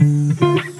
Thank you.